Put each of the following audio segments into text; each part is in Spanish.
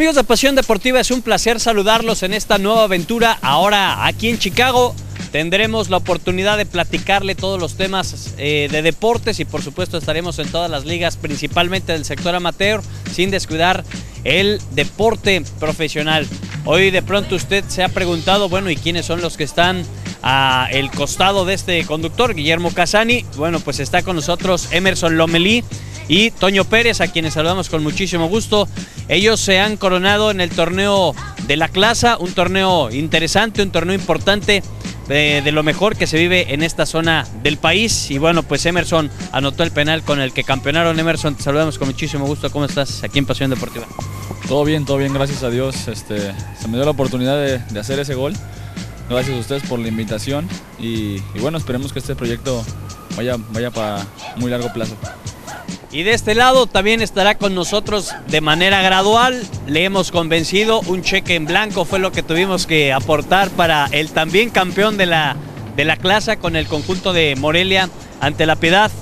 Amigos de Pasión Deportiva, es un placer saludarlos en esta nueva aventura. Ahora aquí en Chicago tendremos la oportunidad de platicarle todos los temas eh, de deportes y por supuesto estaremos en todas las ligas, principalmente del sector amateur, sin descuidar el deporte profesional. Hoy de pronto usted se ha preguntado, bueno, ¿y quiénes son los que están a el costado de este conductor, Guillermo Casani? Bueno, pues está con nosotros Emerson Lomelí y Toño Pérez, a quienes saludamos con muchísimo gusto. Ellos se han coronado en el torneo de la clase, un torneo interesante, un torneo importante. De, lo mejor que se vive en esta zona del país. Y bueno, pues Emerson anotó el penal con el que campeonaron. Emerson, te saludamos con muchísimo gusto. ¿Cómo estás aquí en Pasión Deportiva? Todo bien, todo bien, gracias a Dios. Este, se me dio la oportunidad de hacer ese gol. Gracias a ustedes por la invitación. Y, bueno, esperemos que este proyecto vaya, vaya para muy largo plazo. Y de este lado también estará con nosotros de manera gradual. Le hemos convencido, un cheque en blanco fue lo que tuvimos que aportar para el también campeón de la, de la clase con el conjunto de Morelia ante la Piedad.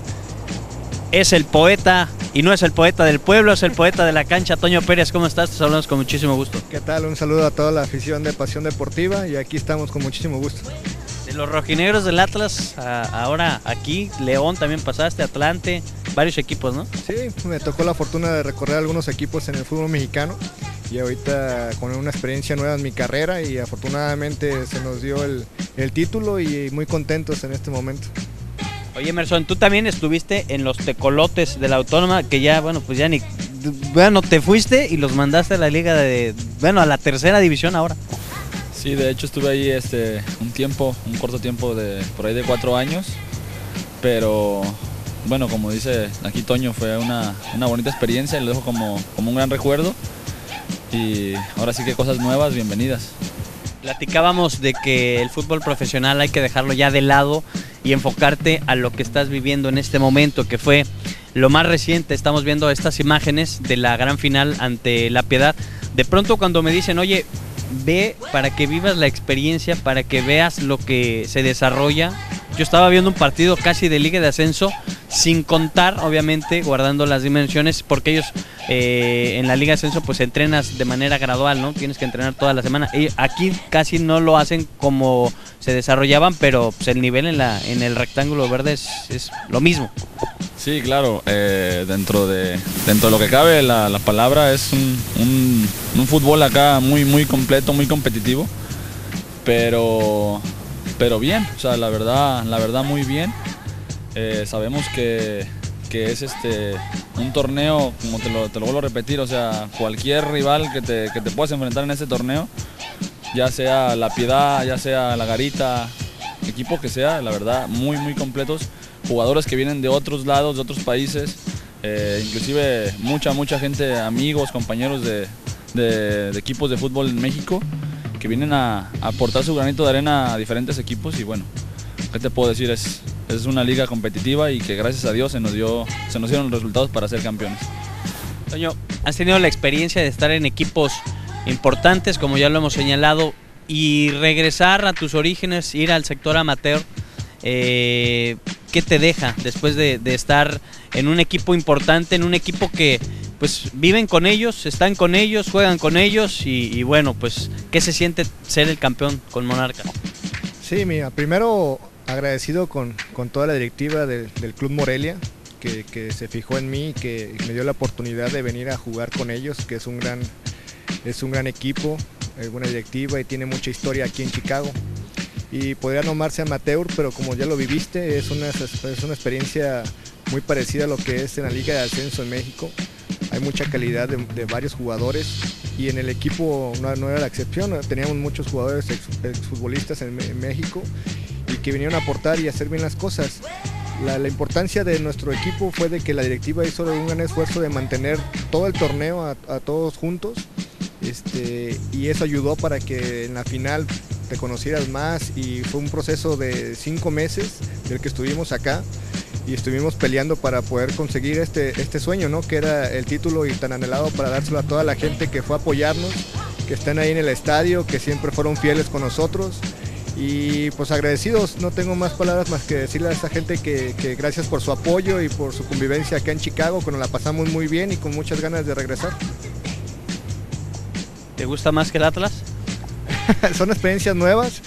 Es el poeta y no es el poeta del pueblo, es el poeta de la cancha. Toño Pérez, ¿cómo estás? Te saludamos con muchísimo gusto. ¿Qué tal? Un saludo a toda la afición de Pasión Deportiva y aquí estamos con muchísimo gusto. De los rojinegros del Atlas, a, ahora aquí, León también pasaste, Atlante, varios equipos, ¿no? Sí, me tocó la fortuna de recorrer algunos equipos en el fútbol mexicano y ahorita con una experiencia nueva en mi carrera y afortunadamente se nos dio el, el título y muy contentos en este momento. Oye, Emerson, tú también estuviste en los tecolotes de la Autónoma, que ya, bueno, pues ya ni. Bueno, te fuiste y los mandaste a la liga de. Bueno, a la tercera división ahora. Sí, de hecho estuve ahí este, un tiempo, un corto tiempo de por ahí de cuatro años, pero bueno, como dice aquí Toño, fue una, una bonita experiencia y lo dejo como, como un gran recuerdo. Y ahora sí que cosas nuevas, bienvenidas. Platicábamos de que el fútbol profesional hay que dejarlo ya de lado y enfocarte a lo que estás viviendo en este momento, que fue lo más reciente. Estamos viendo estas imágenes de la gran final ante La Piedad. De pronto cuando me dicen, oye, ve para que vivas la experiencia, para que veas lo que se desarrolla. Yo estaba viendo un partido casi de liga de ascenso, sin contar, obviamente, guardando las dimensiones, porque ellos eh, en la liga de ascenso pues entrenas de manera gradual, ¿no? Tienes que entrenar toda la semana. Y aquí casi no lo hacen como se desarrollaban, pero pues, el nivel en, la, en el rectángulo verde es, lo mismo. Sí, claro, eh, dentro, de, dentro de lo que cabe la, la palabra es un, un, un, fútbol acá muy, muy completo, muy competitivo, pero, pero bien, o sea, la verdad, la verdad muy bien. Eh, sabemos que, que, es este, un torneo, como te lo, te lo, vuelvo a repetir, o sea, cualquier rival que te, que te puedas enfrentar en este torneo, ya sea La Piedad, ya sea La Garita, equipo que sea, la verdad, muy, muy completos jugadores que vienen de otros lados, de otros países, eh, inclusive mucha, mucha gente, amigos, compañeros de, de, de, equipos de fútbol en México, que vienen a, aportar su granito de arena a diferentes equipos y bueno, ¿qué te puedo decir? Es, es una liga competitiva y que gracias a Dios se nos, dio, se nos dieron los resultados para ser campeones. Toño, has tenido la experiencia de estar en equipos importantes, como ya lo hemos señalado, y regresar a tus orígenes, ir al sector amateur. Eh, ¿Qué te deja después de, de, estar en un equipo importante, en un equipo que pues viven con ellos, están con ellos, juegan con ellos y, bueno, pues ¿qué se siente ser el campeón con Monarca? Sí, mira, primero agradecido con, con toda la directiva del, del Club Morelia, que, que, se fijó en mí que me dio la oportunidad de venir a jugar con ellos, que es un gran, es un gran equipo, es buena directiva y tiene mucha historia aquí en Chicago y podría nomarse amateur, pero como ya lo viviste, es una, es una experiencia muy parecida a lo que es en la Liga de Ascenso en México. Hay mucha calidad de, varios jugadores y en el equipo no, no, era la excepción, teníamos muchos jugadores ex, exfutbolistas en, México y que vinieron a aportar y hacer bien las cosas. La, importancia de nuestro equipo fue de que la directiva hizo un gran esfuerzo de mantener todo el torneo a, a todos juntos este, y eso ayudó para que en la final te conocieras más y fue un proceso de cinco meses del que estuvimos acá y estuvimos peleando para poder conseguir este, este sueño, ¿no? que era el título y tan anhelado para dárselo a toda la gente que fue a apoyarnos, que están ahí en el estadio, que siempre fueron fieles con nosotros y pues agradecidos, no tengo más palabras más que decirle a esa gente que, que, gracias por su apoyo y por su convivencia acá en Chicago, que nos la pasamos muy bien y con muchas ganas de regresar. ¿Te gusta más que el Atlas? Son experiencias nuevas,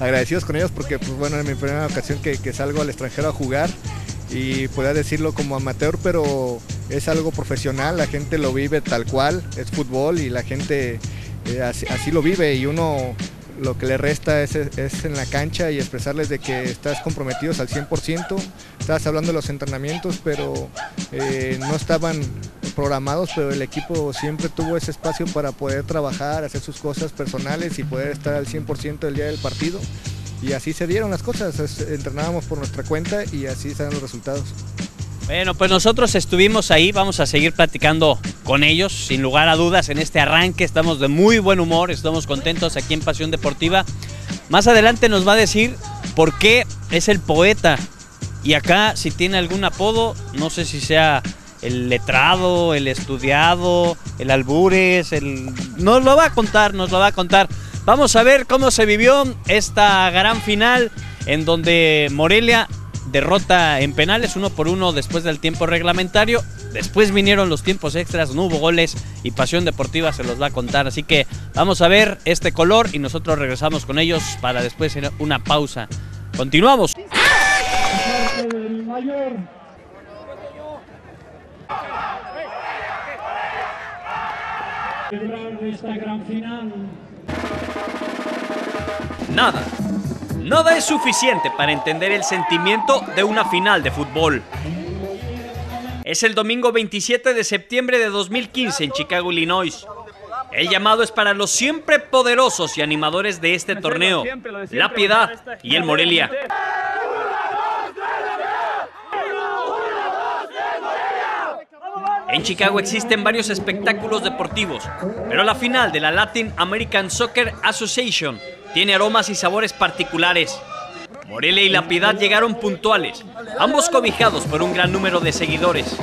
agradecidos con ellos porque, pues bueno, es mi primera ocasión que, que salgo al extranjero a jugar y podría decirlo como amateur, pero es algo profesional, la gente lo vive tal cual, es fútbol y la gente eh, así, lo vive y uno lo que le resta es, es, en la cancha y expresarles de que estás comprometidos al 100%, estás hablando de los entrenamientos, pero eh, no estaban programados, pero el equipo siempre tuvo ese espacio para poder trabajar, hacer sus cosas personales y poder estar al 100% el día del partido. Y así se dieron las cosas, entrenábamos por nuestra cuenta y así están los resultados. Bueno, pues nosotros estuvimos ahí, vamos a seguir platicando con ellos, sin lugar a dudas, en este arranque. Estamos de muy buen humor, estamos contentos aquí en Pasión Deportiva. Más adelante nos va a decir por qué es el poeta. Y acá, si tiene algún apodo, no sé si sea el letrado, el estudiado, el albures, el... Nos lo va a contar, nos lo va a contar. Vamos a ver cómo se vivió esta gran final en donde Morelia derrota en penales uno por uno después del tiempo reglamentario. Después vinieron los tiempos extras, no hubo goles y Pasión Deportiva se los va a contar. Así que vamos a ver este color y nosotros regresamos con ellos para después una pausa. Continuamos. Nada Nada es suficiente para entender el sentimiento de una final de fútbol. Es el domingo 27 de septiembre de 2015 en Chicago, Illinois. El llamado es para los siempre poderosos y animadores de este torneo, La Piedad y el Morelia. En Chicago existen varios espectáculos deportivos, pero la final de la Latin American Soccer Association tiene aromas y sabores particulares. Morelia y La Piedad llegaron puntuales, ambos cobijados por un gran número de seguidores.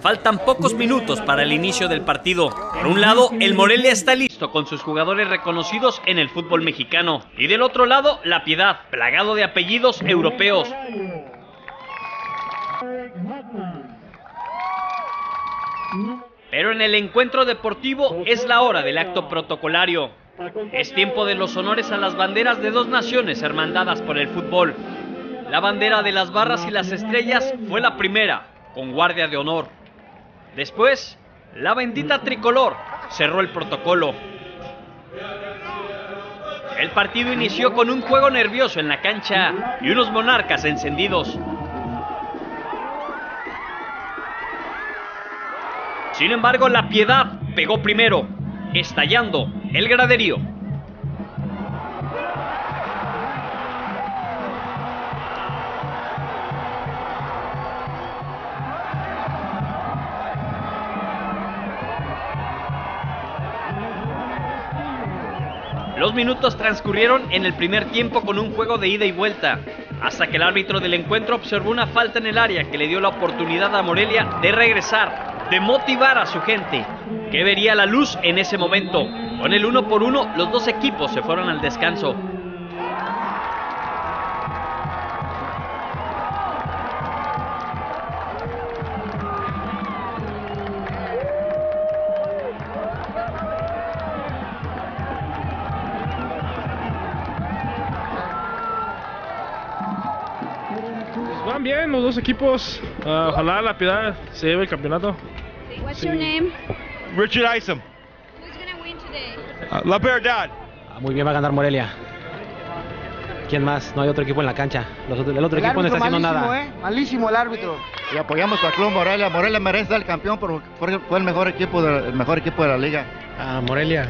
Faltan pocos minutos para el inicio del partido. Por un lado, el Morelia está listo con sus jugadores reconocidos en el fútbol mexicano. Y del otro lado, La Piedad, plagado de apellidos europeos. Pero en el encuentro deportivo es la hora del acto protocolario. Es tiempo de los honores a las banderas de dos naciones hermandadas por el fútbol. La bandera de las barras y las estrellas fue la primera, con guardia de honor. Después, la bendita tricolor cerró el protocolo. El partido inició con un juego nervioso en la cancha y unos monarcas encendidos. Sin embargo, la piedad pegó primero, estallando el graderío. Los minutos transcurrieron en el primer tiempo con un juego de ida y vuelta, hasta que el árbitro del encuentro observó una falta en el área que le dio la oportunidad a Morelia de regresar de motivar a su gente, que vería la luz en ese momento. Con el uno por uno, los dos equipos se fueron al descanso. van bien los dos equipos. Uh, ojalá la piedad se lleve el campeonato. What's sí. your name? Richard Isom. Who's gonna win today? Uh, La Verdad. Ah, muy bien, va a ganar Morelia. ¿Quién más? No hay otro equipo en la cancha. Los otro, el otro el equipo no está haciendo nada. ¿eh? Malísimo el árbitro. Y apoyamos al Club Morelia. Morelia merece ser el campeón porque fue el mejor equipo de, el mejor equipo de la liga. Ah, Morelia.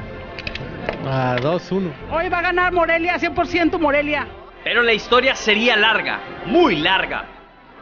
Ah, 2-1. Hoy va a ganar Morelia, 100% Morelia. Pero la historia sería larga, muy larga.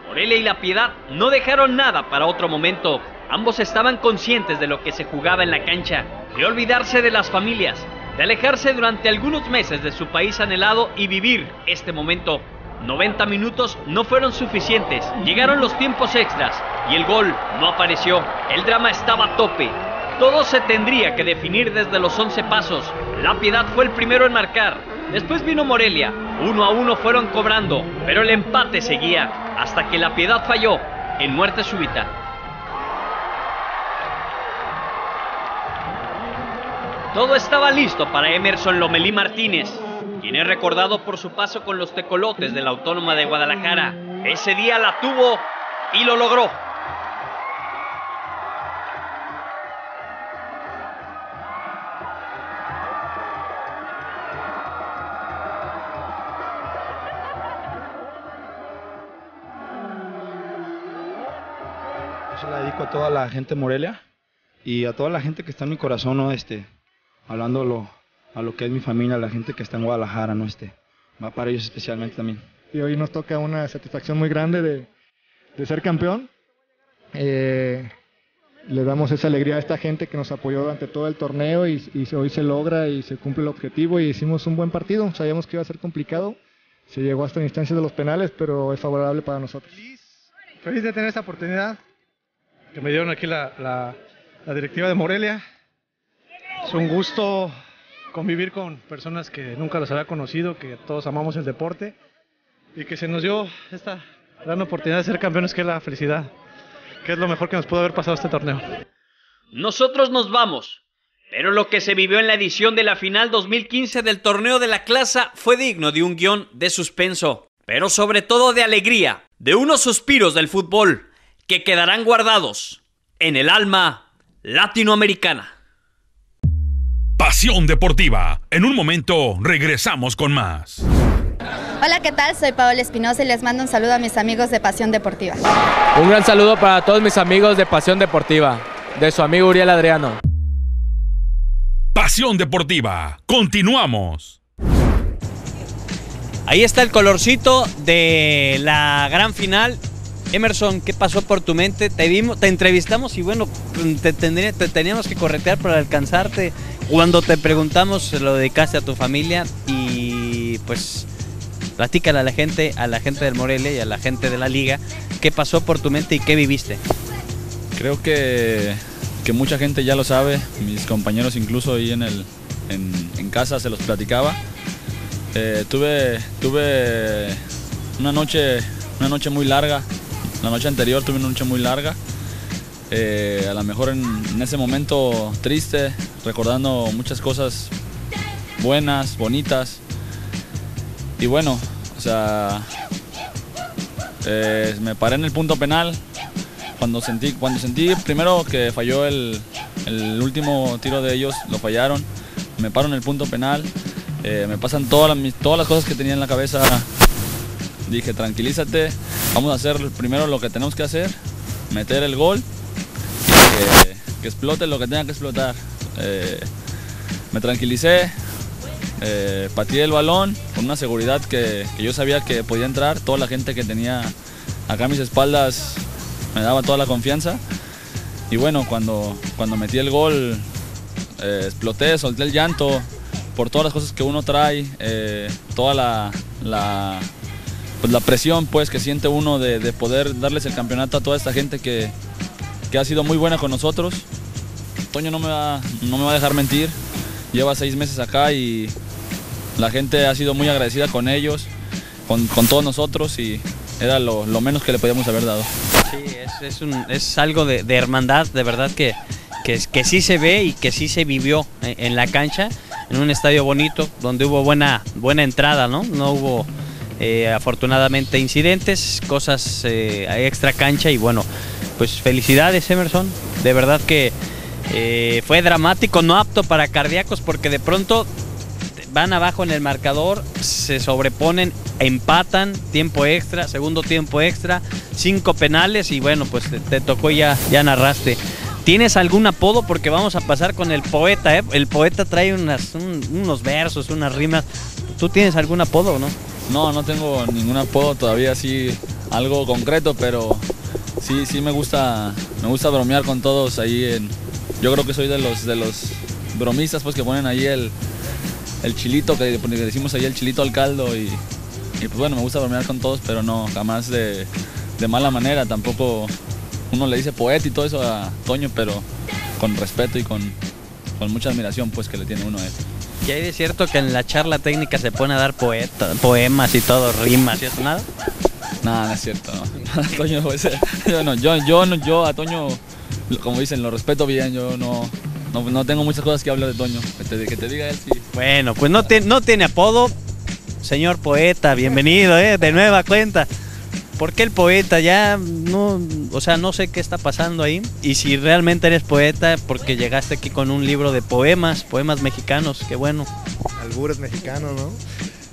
Morelia y La Piedad no dejaron nada para otro momento. Ambos estaban conscientes de lo que se jugaba en la cancha, de olvidarse de las familias, de alejarse durante algunos meses de su país anhelado y vivir este momento. 90 minutos no fueron suficientes, llegaron los tiempos extras y el gol no apareció. El drama estaba a tope. Todo se tendría que definir desde los 11 pasos. La Piedad fue el primero en marcar. Después vino Morelia. Uno a uno fueron cobrando, pero el empate seguía hasta que La Piedad falló en muerte súbita. Todo estaba listo para Emerson Lomelí Martínez, quien es recordado por su paso con los tecolotes de la Autónoma de Guadalajara. Ese día la tuvo y lo logró. Se la dedico a toda la gente de Morelia y a toda la gente que está en mi corazón, ¿no? Este, hablando lo- a lo que es mi familia, la gente que está en Guadalajara, ¿no? Este, va para ellos especialmente también. Y hoy nos toca una satisfacción muy grande de, de ser campeón. Eh, le damos esa alegría a esta gente que nos apoyó durante todo el torneo y, y hoy se logra y se cumple el objetivo y hicimos un buen partido. Sabíamos que iba a ser complicado. Se llegó hasta la instancia de los penales, pero es favorable para nosotros. Feliz de tener esta oportunidad que me dieron aquí la, la- la directiva de Morelia. Es un gusto convivir con personas que nunca los había conocido, que todos amamos el deporte y que se nos dio esta gran oportunidad de ser campeones, que es la felicidad, que es lo mejor que nos pudo haber pasado este torneo. Nosotros nos vamos, pero lo que se vivió en la edición de la final 2015 del torneo de la clase fue digno de un guion de suspenso, pero sobre todo de alegría, de unos suspiros del fútbol que quedarán guardados en el alma latinoamericana. Pasión Deportiva. En un momento regresamos con más. Hola, ¿qué tal? Soy Paola Espinosa y les mando un saludo a mis amigos de Pasión Deportiva. Un gran saludo para todos mis amigos de Pasión Deportiva, de su amigo Uriel Adriano. Pasión Deportiva. Continuamos. Ahí está el colorcito de la gran final. Emerson, ¿qué pasó por tu mente? Te vimos, te entrevistamos y bueno, te, teníamos que corretear para alcanzarte. Cuando te preguntamos, se lo dedicaste a tu familia y pues platícale a la gente, a la gente del Morelia y a la gente de la liga, qué pasó por tu mente y qué viviste. Creo que, que mucha gente ya lo sabe, mis compañeros incluso ahí en, el, en casa se los platicaba. Eh, tuve, tuve una, noche, una noche muy larga, la noche anterior tuve una noche muy larga. Eh, a lo mejor en, ese momento triste, recordando muchas cosas buenas, bonitas. Y bueno, o sea, eh, me paré en el punto penal, cuando sentí, cuando sentí primero que falló el, último tiro de ellos, lo fallaron, me paro en el punto penal, eh, me pasan todas las cosas que tenía en la cabeza, dije tranquilízate, vamos a hacer primero lo que tenemos que hacer, meter el gol que, explote lo que tenga que explotar. Eh, me tranquilicé, eh, pateé el balón con una seguridad que, yo sabía que podía entrar. Toda la gente que tenía acá mis espaldas me daba toda la confianza. Y bueno, cuando, cuando metí el gol, eh, exploté, solté el llanto por todas las cosas que uno trae, eh, toda la, pues la presión pues, que siente uno de, de poder darles el campeonato a toda esta gente que, que ha sido muy buena con nosotros. Toño no me va, no me va a dejar mentir, lleva seis meses acá y la gente ha sido muy agradecida con ellos, con, con todos nosotros y era lo, menos que le podíamos haber dado. Sí, es, es algo de, de hermandad, de verdad que, que, que sí se ve y que sí se vivió en, en la cancha, en un estadio bonito, donde hubo buena, buena entrada, ¿no? No hubo eh, afortunadamente incidentes, cosas eh, extra cancha y bueno, pues felicidades Emerson, de verdad que eh, fue dramático, no apto para cardíacos porque de pronto van abajo en el marcador, se sobreponen, empatan, tiempo extra, segundo tiempo extra, cinco penales y bueno, pues te, tocó ya, ya narraste. ¿Tienes algún apodo? Porque vamos a pasar con el poeta, ¿eh? El poeta trae unos versos, unas rimas. ¿Tú tienes algún apodo o no? No, no tengo ningún apodo todavía así, algo concreto, pero sí, sí me gusta, me gusta bromear con todos ahí. Yo creo que soy de los, de los bromistas pues que ponen ahí el, el chilito, que, que decimos ahí el chilito al caldo y, y, pues bueno, me gusta bromear con todos, pero no, jamás de, de mala manera, tampoco uno le dice poeta y todo eso a Toño, pero con respeto y con, con mucha admiración pues que le tiene uno a él. ¿Y hay de cierto que en la charla técnica se pone a dar poeta, poemas y todo, rimas y eso, nada? Nada, no es cierto. No. Toño, pues, yo no, yo, yo, no- yo a Toño, como dicen, lo respeto bien. Yo no, no, no tengo muchas cosas que hablar de Toño. Que te, que te diga él sí. Bueno, pues no, te- no tiene apodo. Señor poeta, bienvenido, ¿eh? De nueva cuenta. ¿Por qué el poeta? Ya no, o sea, no sé qué está pasando ahí. Y si realmente eres poeta, porque llegaste aquí con un libro de poemas, poemas mexicanos, qué bueno. Albures mexicanos, ¿no?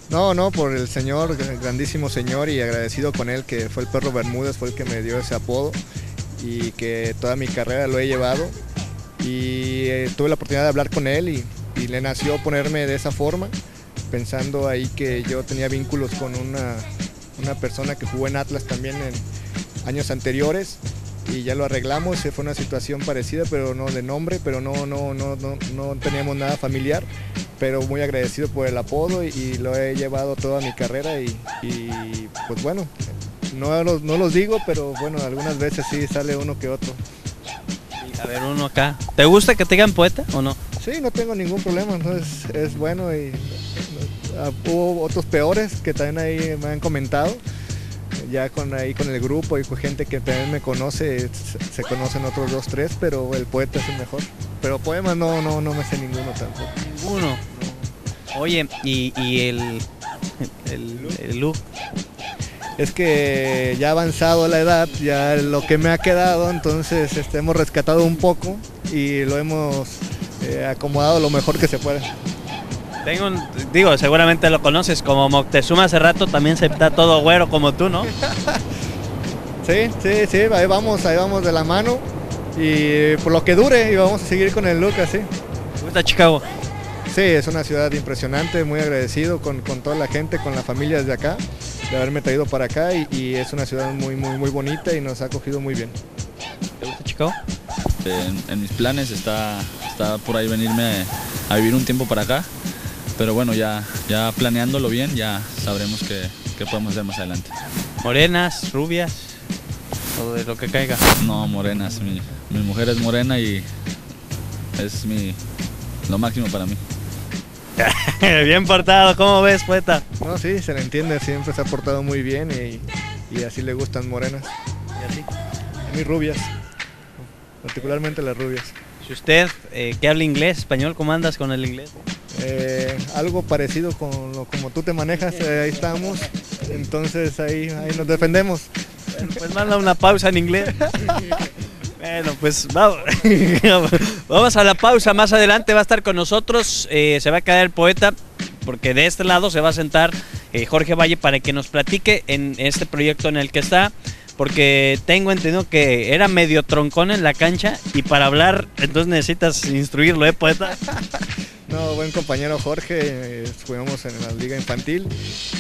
No, no, por el señor, grandísimo señor y agradecido con él que fue el perro Bermúdez, fue el que me dio ese apodo y que toda mi carrera lo he llevado. Y eh, tuve la oportunidad de hablar con él y le nació ponerme de esa forma, pensando ahí que yo tenía vínculos con una, una persona que jugó en Atlas también en años anteriores y ya lo arreglamos, fue una situación parecida, pero no de nombre, pero no, no, no, no, no teníamos nada familiar, pero muy agradecido por el apodo y, y lo he llevado toda mi carrera y, y, pues bueno, no los, no los digo, pero bueno, algunas veces sí sale uno que otro. A ver, uno acá. ¿Te gusta que te digan poeta o no? Sí, no tengo ningún problema, entonces es bueno y ah, hubo otros peores que también ahí me han comentado. Ya con ahí con el grupo y con gente que también me conoce, se, conocen otros dos, tres, pero el poeta es el mejor. Pero poemas no, no, no me sé ninguno tampoco. Ninguno. Oye, y, y el, el, el look. Es que ya ha avanzado la edad, ya lo que me ha quedado, entonces este, hemos rescatado un poco y lo hemos eh, acomodado lo mejor que se puede. Tengo un, digo, seguramente lo conoces, como Moctezuma hace rato también se está todo güero como tú, ¿no? Sí, sí, sí, ahí vamos, ahí vamos de la mano y por lo que dure y vamos a seguir con el look así. ¿Te gusta Chicago? Sí, es una ciudad impresionante, muy agradecido con, con toda la gente, con las familias de acá, de haberme traído para acá y, y es una ciudad muy, muy, muy bonita y nos ha acogido muy bien. ¿Te gusta Chicago? En, en mis planes está, está por ahí venirme a vivir un tiempo para acá. Pero bueno, ya, ya planeándolo bien, ya sabremos qué, qué podemos hacer más adelante. Morenas, rubias, o de lo que caiga. No, morenas. Mi, mi mujer es morena y es mi, lo máximo para mí. bien portado, ¿cómo ves, poeta? No, sí, se le entiende, siempre se ha portado muy bien y, y así le gustan morenas. ¿Y así? A mí rubias, particularmente las rubias. Si usted, eh, que habla inglés, español, ¿cómo andas con el inglés? Eh, algo parecido con lo como tú te manejas, eh, ahí estamos, entonces ahí, ahí nos defendemos. Bueno, pues manda una pausa en inglés. Bueno, pues vamos. vamos a la pausa. Más adelante va a estar con nosotros. eh, se va a quedar el poeta. Porque de este lado se va a sentar eh, Jorge Valle para que nos platique en este proyecto en el que está. Porque tengo entendido que era medio troncón en la cancha. Y para hablar, entonces necesitas instruirlo, ¿eh, poeta? No, buen compañero Jorge, eh, jugamos en la liga infantil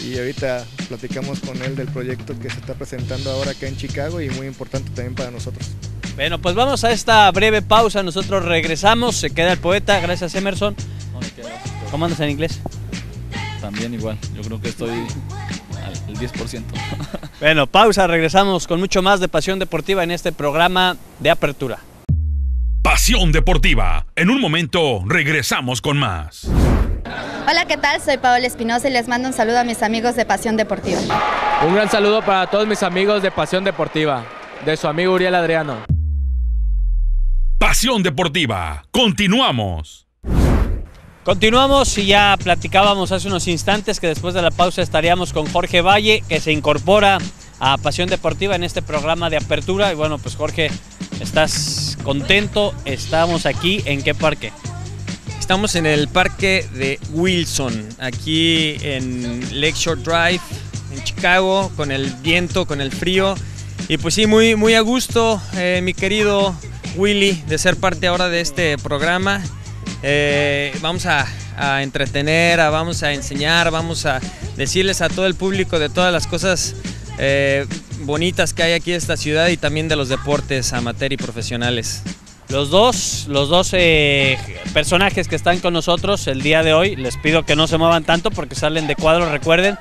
y ahorita platicamos con él del proyecto que se está presentando ahora acá en Chicago y muy importante también para nosotros. Bueno, pues vamos a esta breve pausa. Nosotros regresamos. Se queda el poeta. Gracias, Emerson. ¿Cómo andas en inglés? También igual, yo creo que estoy al 10%. Bueno, pausa, regresamos con mucho más de Pasión Deportiva en este programa de apertura. Pasión Deportiva. En un momento regresamos con más. Hola, ¿qué tal? Soy Paola Espinosa y les mando un saludo a mis amigos de Pasión Deportiva. Un gran saludo para todos mis amigos de Pasión Deportiva, de su amigo Uriel Adriano. Pasión Deportiva. Continuamos. Continuamos y ya platicábamos hace unos instantes que después de la pausa estaríamos con Jorge Valle, que se incorpora a Pasión Deportiva en este programa de apertura. Y bueno, pues Jorge, ¿estás contento? Estamos aquí, ¿en qué parque? Estamos en el parque de Wilson, aquí en Lakeshore Drive, en Chicago, con el viento, con el frío. Y pues sí, muy, muy a gusto, eh, mi querido Willy, de ser parte ahora de este programa. Eh, vamos a, a entretener, a- vamos a enseñar, vamos a decirles a todo el público de todas las cosas eh, bonitas que hay aquí en esta ciudad y también de los deportes amateur y profesionales. Los dos, los dos eh, personajes que están con nosotros el día de hoy, les pido que no se muevan tanto porque salen de cuadro, recuerden.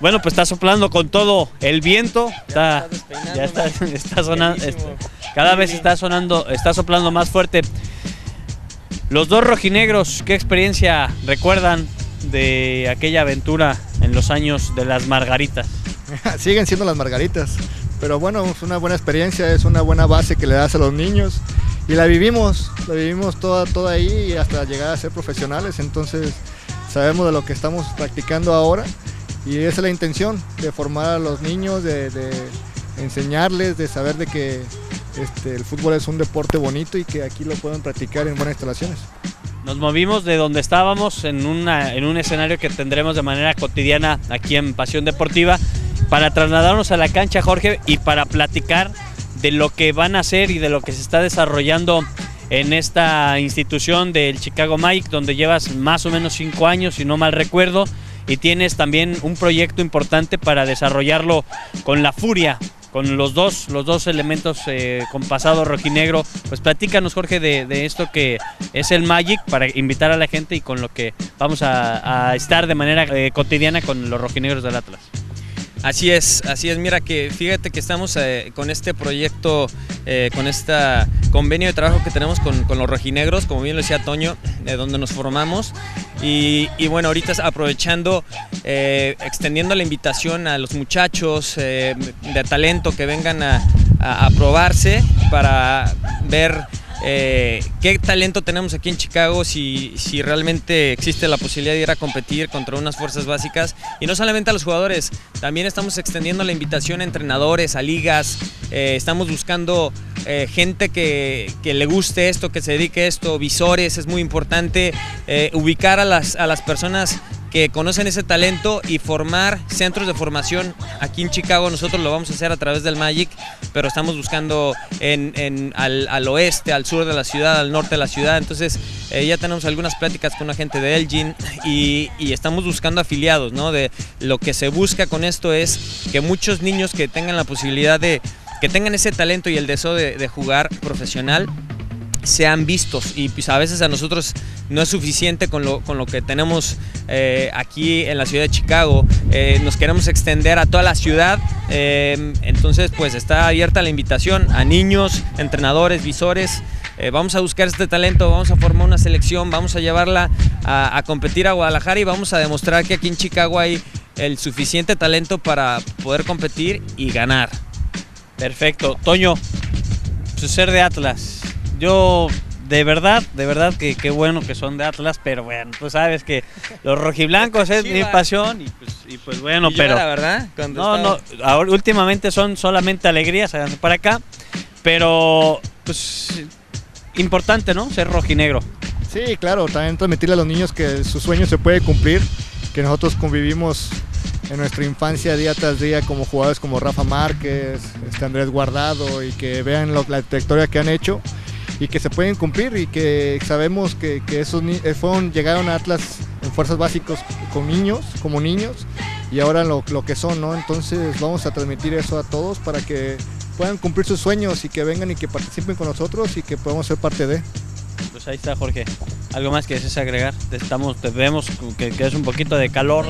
Bueno, pues está soplando con todo el viento, está, ya está, está sonando, Bellísimo. cada vez está sonando, está soplando más fuerte. Los dos rojinegros, ¿qué experiencia recuerdan de aquella aventura en los años de las margaritas? Siguen siendo las margaritas, pero bueno, es una buena experiencia, es una buena base que le das a los niños y la vivimos, la vivimos toda, toda ahí hasta llegar a ser profesionales, entonces sabemos de lo que estamos practicando ahora y esa es la intención, de formar a los niños, de, de enseñarles, de saber de que este, el fútbol es un deporte bonito y que aquí lo pueden practicar en buenas instalaciones. Nos movimos de donde estábamos en, en un escenario que tendremos de manera cotidiana aquí en Pasión Deportiva para trasladarnos a la cancha, Jorge, y para platicar de lo que van a hacer y de lo que se está desarrollando en esta institución del Chicago Mike, donde llevas más o menos cinco años, si no mal recuerdo, y tienes también un proyecto importante para desarrollarlo con la furia, con los dos, los dos elementos eh, con pasado rojinegro. Pues platícanos, Jorge, de, esto que es el Magic para invitar a la gente y con lo que vamos a, a estar de manera eh, cotidiana con los rojinegros del Atlas. Así es, así es. Mira que fíjate que estamos eh, con este proyecto, eh, con este convenio de trabajo que tenemos con, los rojinegros, como bien lo decía Toño, de donde nos formamos. Y, y bueno, ahorita aprovechando, eh, extendiendo la invitación a los muchachos de talento que vengan a, a, a probarse para ver eh, qué talento tenemos aquí en Chicago, si, si, realmente existe la posibilidad de ir a competir contra unas fuerzas básicas. Y no solamente a los jugadores, también estamos extendiendo la invitación a entrenadores, a ligas, eh, estamos buscando eh, gente que, que, le guste esto, que se dedique a esto, visores, es muy importante ubicar a las, a las personas que conocen ese talento y formar centros de formación aquí en Chicago. Nosotros lo vamos a hacer a través del Magic, pero estamos buscando en, al, oeste, al sur de la ciudad, al norte de la ciudad. Entonces eh, ya tenemos algunas pláticas con la gente de Elgin y, y, estamos buscando afiliados. ¿no? De, lo que se busca con esto es que muchos niños que tengan la posibilidad de, que tengan ese talento y el deseo de, de jugar profesional, sean vistos y pues a veces a nosotros no es suficiente con lo, con lo que tenemos eh, aquí en la ciudad de Chicago. Eh, nos queremos extender a toda la ciudad. Eh, entonces, pues está abierta la invitación a niños, entrenadores, visores. vamos a buscar este talento, vamos a formar una selección, vamos a llevarla a, a, competir a Guadalajara y vamos a demostrar que aquí en Chicago hay el suficiente talento para poder competir y ganar. Perfecto. Toño, pues ser de Atlas. Yo de verdad, de verdad que qué bueno que son de Atlas, pero bueno, tú sabes que los rojiblancos es mi pasión y pues, y pues bueno, y pero la verdad, no, estaba... no, ahora, últimamente son solamente alegrías para acá, pero pues importante, ¿no? Ser rojinegro. Sí, claro, también transmitirle a los niños que su sueño se puede cumplir, que nosotros convivimos en nuestra infancia día tras día como jugadores como Rafa Márquez, este Andrés Guardado y que vean lo, la trayectoria que han hecho y que se pueden cumplir y que sabemos que, que esos fueron, llegaron a Atlas en fuerzas básicas con niños, como niños, y ahora lo, lo, que son, ¿no? Entonces vamos a transmitir eso a todos para que puedan cumplir sus sueños y que vengan y que participen con nosotros y que podamos ser parte de. Pues ahí está Jorge. ¿Algo más que desees agregar? Estamos, te vemos que, que es un poquito de calor.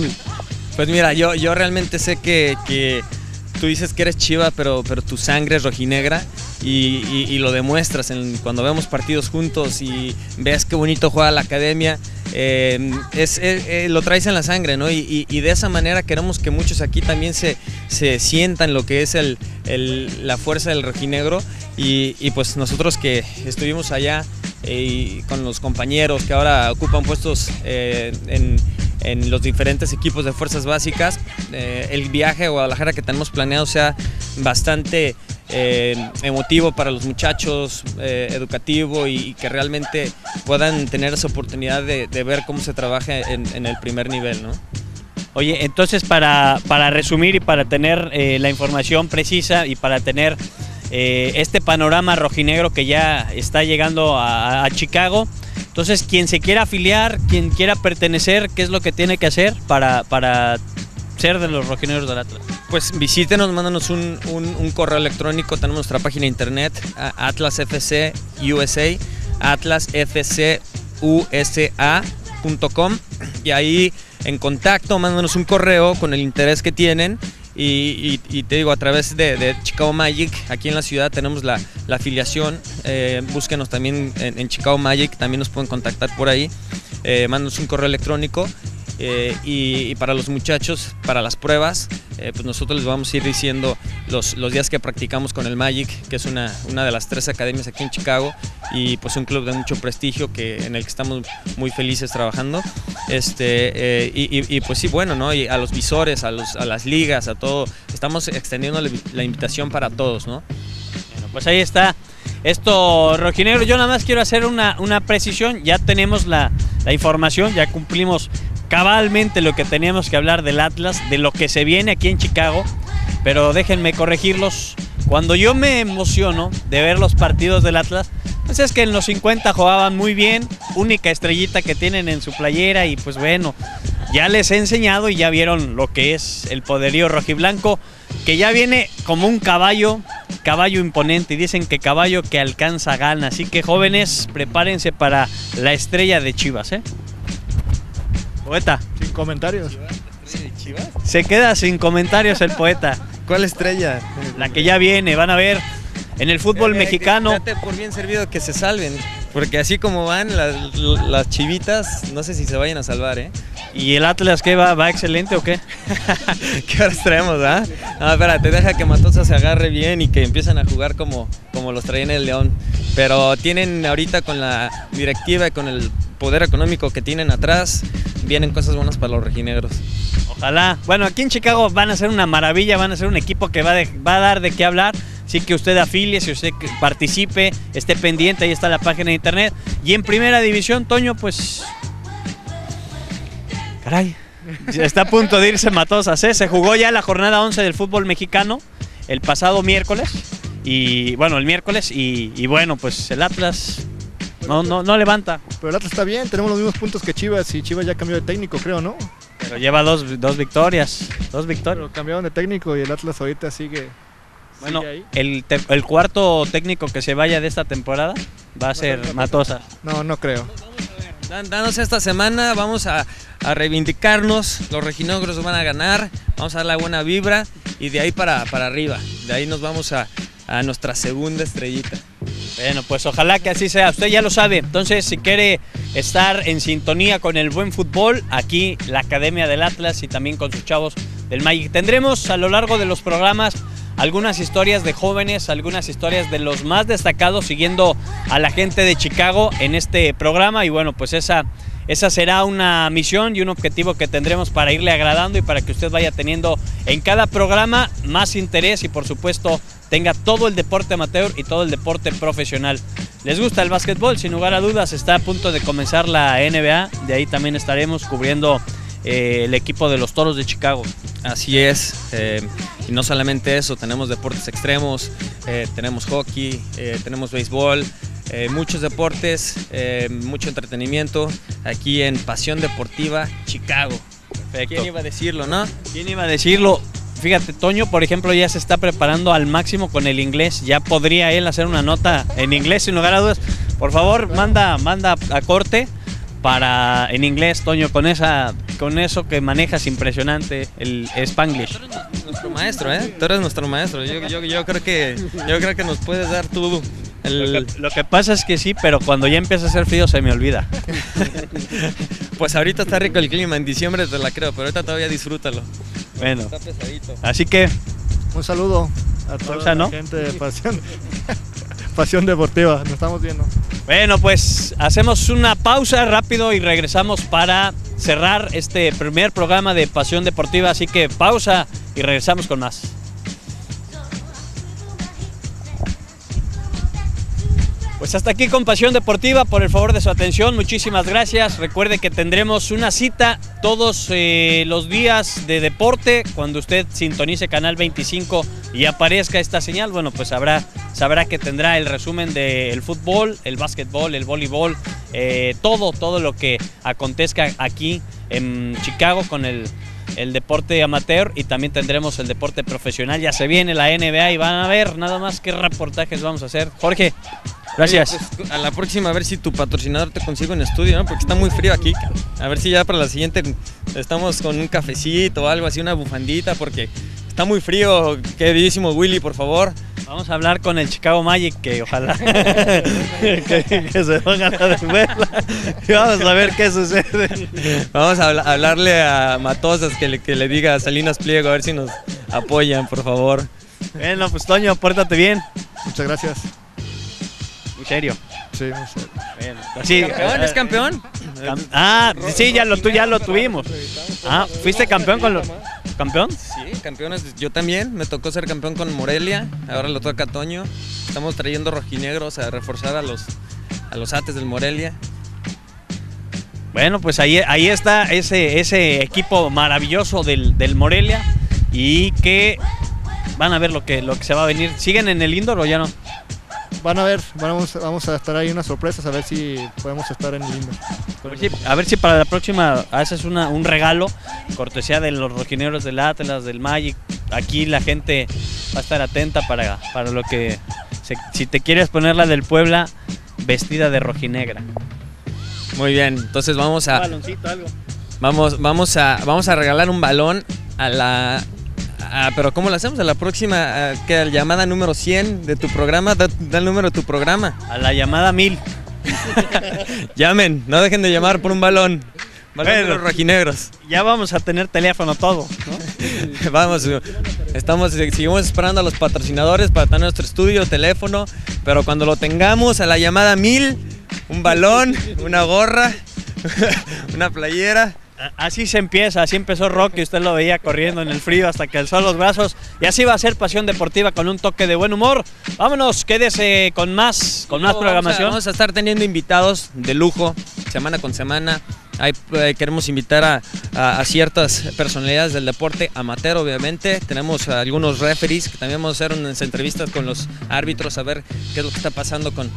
pues mira, yo, yo realmente sé que, que tú dices que eres chiva, pero, pero tu sangre es rojinegra y, lo demuestras en, cuando vemos partidos juntos y ves qué bonito juega la academia. Eh, es, eh, lo traes en la sangre, ¿no? Y, de esa manera queremos que muchos aquí también se, se sientan lo que es el, la fuerza del rojinegro y, pues nosotros que estuvimos allá eh, con los compañeros que ahora ocupan puestos eh, en, en, los diferentes equipos de fuerzas básicas, eh, el viaje a Guadalajara que tenemos planeado sea bastante eh, emotivo para los muchachos, eh, educativo y, y, que realmente puedan tener esa oportunidad de, de ver cómo se trabaja en, en, el primer nivel, ¿no? Oye, entonces para, para resumir y para tener eh, la información precisa y para tener eh, este panorama rojinegro que ya está llegando a, a, Chicago, entonces quien se quiera afiliar, quien quiera pertenecer, ¿qué es lo que tiene que hacer para, para ser de los rojinegros del Atlas? Pues visítenos, mándanos un, un, correo electrónico, tenemos nuestra página de internet, Atlas FC USA, atlasfcusa.com y ahí en contacto, mándanos un correo con el interés que tienen y, te digo, a través de, de, Chicago Magic, aquí en la ciudad tenemos la, la afiliación, eh, búsquenos también en, en, Chicago Magic, también nos pueden contactar por ahí, eh, mándanos un correo electrónico eh, y, para los muchachos, para las pruebas, eh, pues nosotros les vamos a ir diciendo los, los días que practicamos con el Magic, que es una, una de las tres academias aquí en Chicago y pues un club de mucho prestigio que, en el que estamos muy felices trabajando. Este, eh, y, pues sí, bueno, ¿no? Y a los visores, a, los, a las ligas, a todo, estamos extendiendo la, invitación para todos, ¿no? Pues ahí está. Esto, Rojinegro, yo nada más quiero hacer una, una precisión. Ya tenemos la, la información, ya cumplimos cabalmente lo que teníamos que hablar del Atlas, de lo que se viene aquí en Chicago. Pero déjenme corregirlos. Cuando yo me emociono de ver los partidos del Atlas, pues es que en los 50 jugaban muy bien, única estrellita que tienen en su playera y pues bueno, ya les he enseñado y ya vieron lo que es el poderío rojiblanco, que ya viene como un caballo, caballo imponente y dicen que caballo que alcanza gana, así que jóvenes, prepárense para la estrella de Chivas, ¿eh? Poeta. Sin comentarios. Se queda sin comentarios el poeta. ¿Cuál estrella? La que ya viene, van a ver. En el fútbol Eh, eh, mexicano. Date por bien servido que se salven. Porque así como van las, las chivitas, no sé si se vayan a salvar, ¿eh? ¿Y el Atlas qué va? ¿Va excelente o qué? ¿Qué horas traemos, ah? No, espérate, deja que Matosa se agarre bien y que empiecen a jugar como, como los traían el León. Pero tienen ahorita con la directiva y con el poder económico que tienen atrás, vienen cosas buenas para los rojinegros. Ojalá. Bueno, aquí en Chicago van a ser una maravilla, van a ser un equipo que va, va a dar de qué hablar. Así que usted afilie, si usted participe, esté pendiente, ahí está la página de internet. Y en primera división, Toño, pues. Caray. Está a punto de irse Matosas, ¿eh? Se jugó ya la jornada 11 del fútbol mexicano el pasado miércoles. Y bueno, el miércoles. Y bueno, pues el Atlas no, no, no levanta. Pero el Atlas está bien, tenemos los mismos puntos que Chivas y Chivas ya cambió de técnico, creo, ¿no? Pero lleva dos, dos victorias. Dos victorias. Pero cambiaron de técnico y el Atlas ahorita sigue. Bueno, sigue ahí. el, te- el cuarto técnico que se vaya de esta temporada va a ser Matosa. No, no creo. Dan- Danos esta semana, vamos a, a reivindicarnos, los rojinegros van a ganar, vamos a dar la buena vibra y de ahí para, para arriba, de ahí nos vamos a, a nuestra segunda estrellita. Bueno, pues ojalá que así sea. Usted ya lo sabe. Entonces, si quiere estar en sintonía con el buen fútbol, aquí la Academia del Atlas y también con sus chavos del Magic. Tendremos a lo largo de los programas algunas historias de jóvenes, algunas historias de los más destacados siguiendo a la gente de Chicago en este programa y bueno, pues esa esa será una misión y un objetivo que tendremos para irle agradando y para que usted vaya teniendo en cada programa más interés y por supuesto tenga todo el deporte amateur y todo el deporte profesional. ¿Les gusta el básquetbol? Sin lugar a dudas está a punto de comenzar la NBA, de ahí también estaremos cubriendo eh, el equipo de los Toros de Chicago. Así es, eh, y no solamente eso, tenemos deportes extremos, eh, tenemos hockey, tenemos béisbol, muchos deportes, mucho entretenimiento aquí en Pasión Deportiva Chicago. ¿Quién iba a decirlo, no? ¿Quién iba a decirlo? Fíjate, Toño, por ejemplo, ya se está preparando al máximo con el inglés. Ya podría él hacer una nota en inglés sin lugar a dudas. Por favor, manda, manda a corte para en inglés, Toño, con esa, con eso que manejas impresionante, el Spanglish. Nuestro maestro, ¿eh? Tú eres nuestro maestro. Yo, yo- yo creo que yo creo que nos puedes dar tú el, Lo que, lo que pasa es que sí, pero cuando ya empieza a hacer frío se me olvida. Pues ahorita está rico el clima, en diciembre te la creo, pero ahorita todavía disfrútalo. Bueno, Está pesadito. así que Un saludo a toda Pausa, la ¿no? gente de Pasión, Pasión Deportiva. Nos estamos viendo. Bueno, pues hacemos una pausa rápido y regresamos para cerrar este primer programa de Pasión Deportiva. Así que pausa y regresamos con más. Pues hasta aquí con Pasión Deportiva, por el favor de su atención, muchísimas gracias. Recuerde que tendremos una cita todos eh, los días de deporte. Cuando usted sintonice Canal 25 y aparezca esta señal, bueno, pues sabrá, sabrá que tendrá el resumen del fútbol, el básquetbol, el voleibol, eh, todo, todo lo que acontezca aquí en Chicago con el, el deporte amateur y también tendremos el deporte profesional. Ya se viene la NBA y van a ver nada más qué reportajes vamos a hacer. Jorge, gracias. Oye, pues, a la próxima a ver si tu patrocinador te consigo en estudio, ¿no? Porque está muy frío aquí. A ver si ya para la siguiente estamos con un cafecito o algo así, una bufandita, porque está muy frío. Queridísimo Willy, por favor. Vamos a hablar con el Chicago Magic, que ojalá que, que se ponga la de. Y vamos a ver qué sucede. Vamos a habla- hablarle a Matosas que le, que le diga a Salinas Pliego a ver si nos apoyan, por favor. Bueno, pues Toño, pórtate bien. Muchas gracias. Muy serio. Sí, muy serio. Bueno, sí, ¿Campeón? ¿Es campeón? Cam- Ah, sí, ya lo, tu- ya lo tuvimos. Ah, ¿fuiste campeón con los... ¿Campeón? Sí, campeones. Yo también. Me tocó ser campeón con Morelia. Ahora lo toca Toño. Estamos trayendo rojinegros a reforzar a los, a los ates del Morelia. Bueno, pues ahí, ahí está ese, ese equipo maravilloso del, del Morelia y que van a ver lo que, lo que se va a venir. ¿Siguen en el indoor o ya no? Van a ver, vamos, vamos a estar ahí unas sorpresas, a ver si podemos estar en el a ver si para la próxima haces una, un regalo, cortesía de los rojineros del Atlas, del Magic. Aquí la gente va a estar atenta para, para lo que... se- si te quieres poner la del Puebla, vestida de rojinegra. Muy bien. Entonces vamos a, baloncito, algo. vamos, vamos a, vamos a regalar un balón a la. A- pero ¿cómo lo hacemos? A la próxima a, ¿qué? llamada número 100 de tu programa. Da, da el número de tu programa. A la llamada 1000. Llamen, no dejen de llamar por un balón. Balón de Bueno. los rojinegros. Ya vamos a tener teléfono todo. ¿no? Vamos, estamos, seguimos esperando a los patrocinadores para tener nuestro estudio, teléfono, pero cuando lo tengamos a la llamada 1000, un balón, una gorra, una playera. Así se empieza, así empezó Rocky, usted lo veía corriendo en el frío hasta que alzó los brazos y así va a ser Pasión Deportiva con un toque de buen humor. Vámonos, quédese con más, con más Vamos a- programación. Vamos a, estar teniendo invitados de lujo, semana con semana. Ahí, eh, queremos invitar a, ciertas personalidades del deporte amateur, obviamente. Tenemos algunos referees que también vamos a hacer unas entrevistas con los árbitros a ver qué es lo que está pasando con,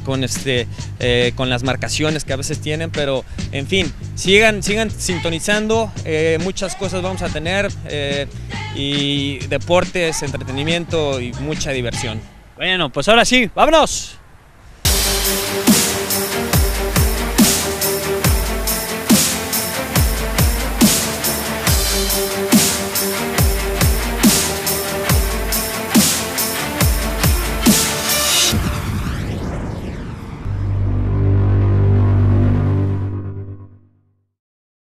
con, este, eh, con las marcaciones que a veces tienen. Pero, en fin, sigan, sigan sintonizando. eh, muchas cosas vamos a tener. y deportes, entretenimiento y mucha diversión. Bueno, pues ahora sí, vámonos.